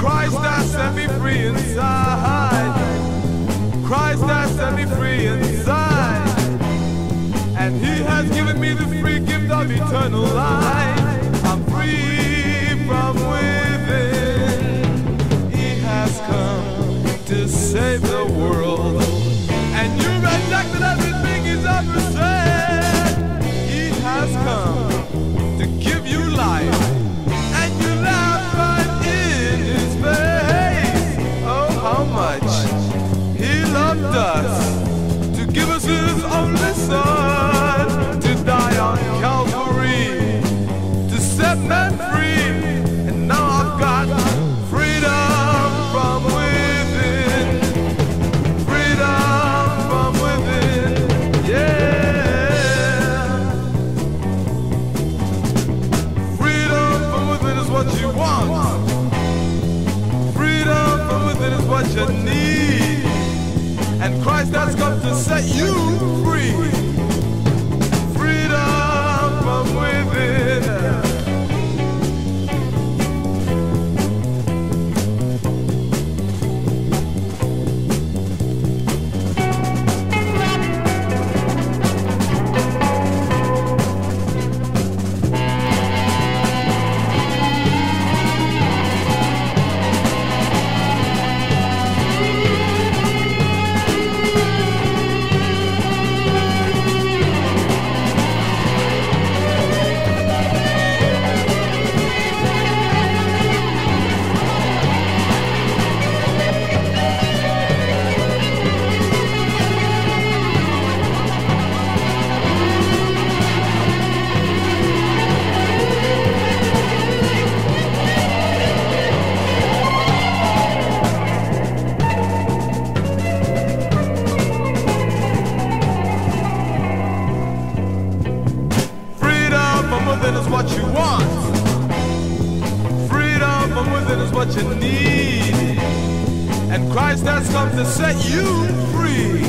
Christ has set me free inside. Christ has set me free inside. And he has given me the free gift of eternal life. I'm free from within. He has come to save the world. What you need. And Christ has come to set you what you need. And Christ has come to set you free.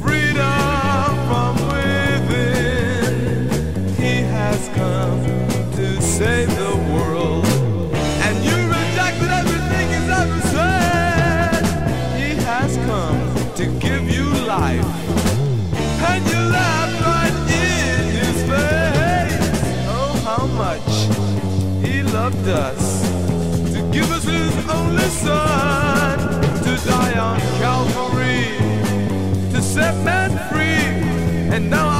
Freedom from within. He has come to save the world. And you rejected everything he's ever said. He has come to give you life. And you laugh right in his face. Oh, how much he loved us give us his only son to die on Calvary to set men free. And now